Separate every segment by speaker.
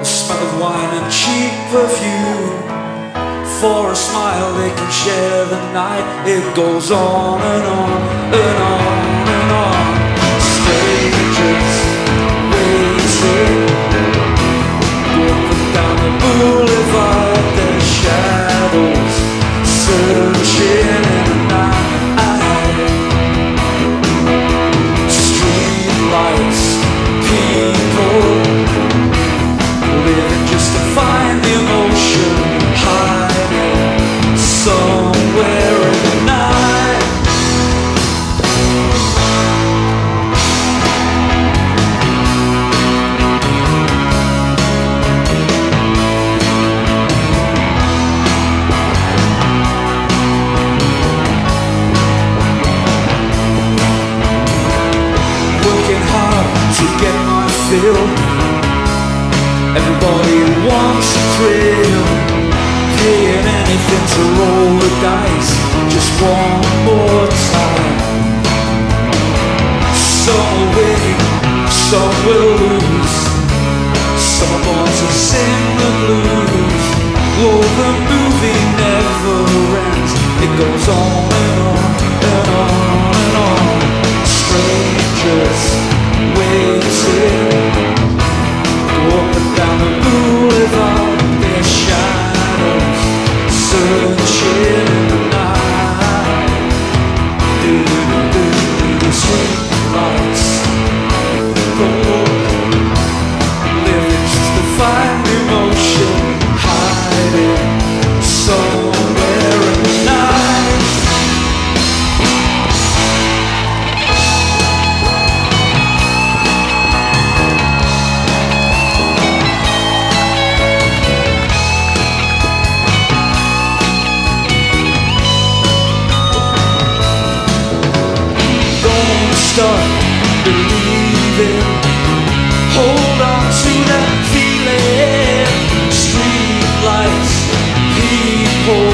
Speaker 1: The smell of wine and cheap perfume. For a smile they can share the night. It goes on and on and on my. Everybody wants a thrill, paying anything to roll the dice just one more time. Some will win, some will lose. Some are born to sing the blues. Oh, the movie never ends. It goes on and on and on and on. Strangers waiting. Stop believing. Hold on to that feeling. Streetlights, people.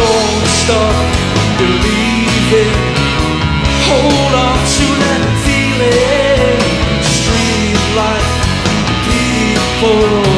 Speaker 1: Don't stop believing. Hold on to that feeling. Streetlight, people.